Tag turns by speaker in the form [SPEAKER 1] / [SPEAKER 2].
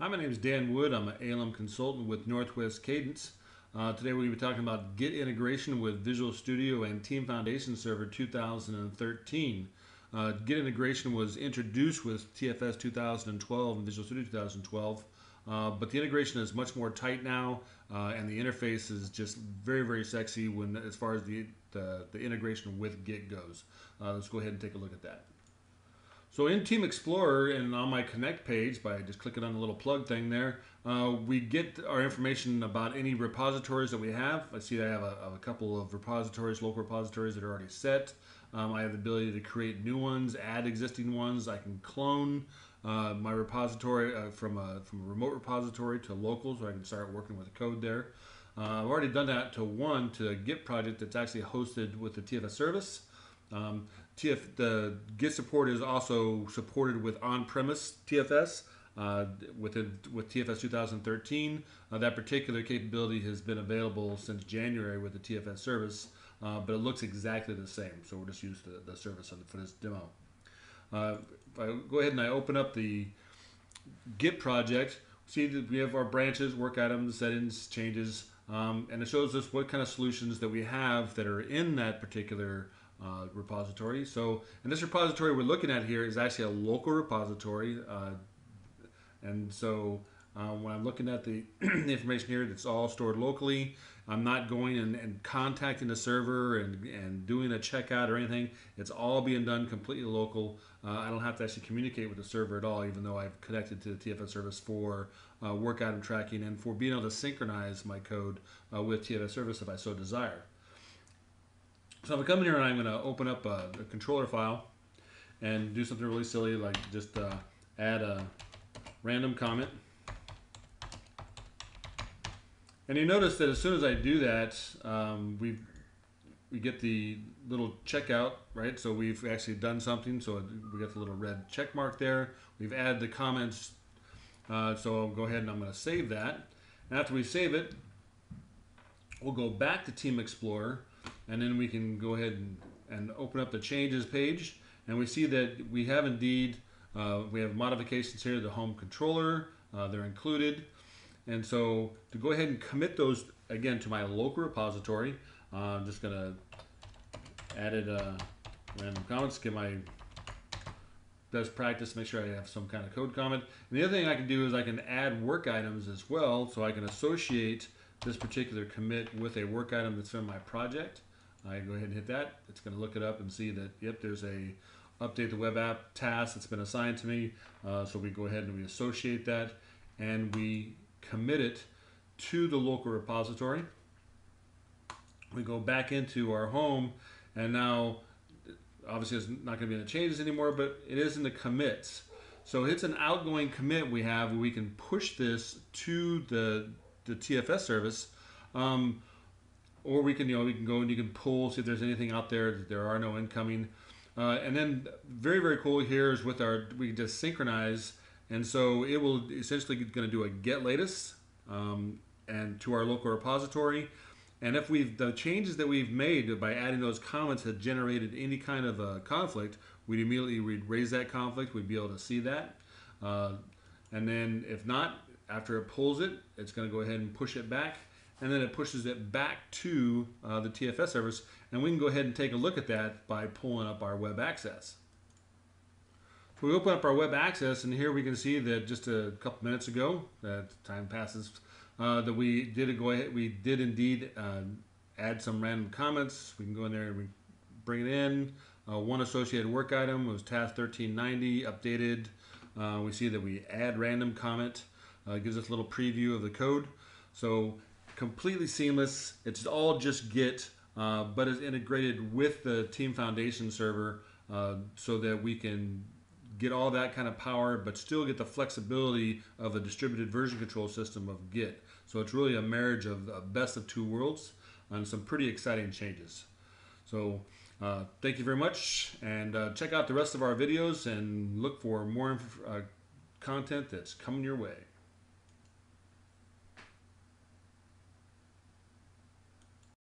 [SPEAKER 1] Hi, my name is Dan Wood. I'm an ALM consultant with Northwest Cadence. Uh, today we're going to be talking about Git integration with Visual Studio and Team Foundation Server 2013. Uh, Git integration was introduced with TFS 2012 and Visual Studio 2012, uh, but the integration is much more tight now, uh, and the interface is just very, very sexy when as far as the, the, the integration with Git goes. Uh, let's go ahead and take a look at that. So in Team Explorer and on my Connect page, by just clicking on the little plug thing there, uh, we get our information about any repositories that we have. I see I have a, a couple of repositories, local repositories that are already set. Um, I have the ability to create new ones, add existing ones. I can clone uh, my repository uh, from, a, from a remote repository to local, so I can start working with the code there. Uh, I've already done that to one, to a Git project that's actually hosted with the TFS service. Um, TF, the Git support is also supported with on-premise TFS uh, with, with TFS 2013. Uh, that particular capability has been available since January with the TFS service, uh, but it looks exactly the same. So we'll just use the, the service for this demo. Uh, if I go ahead and I open up the Git project, see that we have our branches, work items, settings, changes, um, and it shows us what kind of solutions that we have that are in that particular uh, repository. So, and this repository we're looking at here is actually a local repository. Uh, and so um, when I'm looking at the, information here, it's all stored locally. I'm not going and, and, contacting the server and, and doing a checkout or anything. It's all being done completely local. Uh, I don't have to actually communicate with the server at all, even though I've connected to the TFS service for uh, work item tracking and for being able to synchronize my code uh, with TFS service if I so desire. So if I come in here and I'm going to open up a, a, controller file and do something really silly like just uh, add a random comment. And you notice that as soon as I do that, um, we we get the little checkout, right? So we've actually done something. So we got the little red check mark there. We've added the comments. Uh, so I'll go ahead and I'm going to save that. And after we save it, we'll go back to Team Explorer and then we can go ahead and, and open up the changes page. And we see that we have indeed uh, we have modifications here the home controller uh, they're included. And so to go ahead and commit those again to my local repository uh, I'm just gonna added uh, random comments get my best practice make sure I have some kind of code comment. And the other thing I can do is I can add work items as well so I can associate this particular commit with a work item that's in my project. I go ahead and hit that. It's going to look it up and see that, yep, there's a update the web app task that's been assigned to me. Uh, so we go ahead and we associate that and we commit it to the local repository. We go back into our home and now obviously it's not going to be in the changes anymore, but it is in the commits. So it's an outgoing commit we have where we can push this to the the TFS service. Um, or we can, you know, we can go and you can pull, see if there's anything out there there are no incoming. Uh, and then very, very cool here is with our, we just synchronize. And so it will essentially going to do a get latest um, and to our local repository. And if we've, the changes that we've made by adding those comments had generated any kind of a conflict, we'd immediately we'd raise that conflict, we'd be able to see that. Uh, and then if not, after it pulls it, it's going to go ahead and push it back, and then it pushes it back to uh, the TFS service, and we can go ahead and take a look at that by pulling up our web access. So we open up our web access, and here we can see that just a couple minutes ago, that time passes, uh, that we did go ahead, we did indeed uh, add some random comments. We can go in there and bring it in. Uh, one associated work item was task 1390 updated. Uh, we see that we add random comment. Uh, gives us a little preview of the code. So completely seamless. It's all just Git, uh, but it's integrated with the Team Foundation server uh, so that we can get all that kind of power, but still get the flexibility of a distributed version control system of Git. So it's really a marriage of the best of two worlds and some pretty exciting changes. So uh, thank you very much and uh, check out the rest of our videos and look for more uh, content that's coming your way.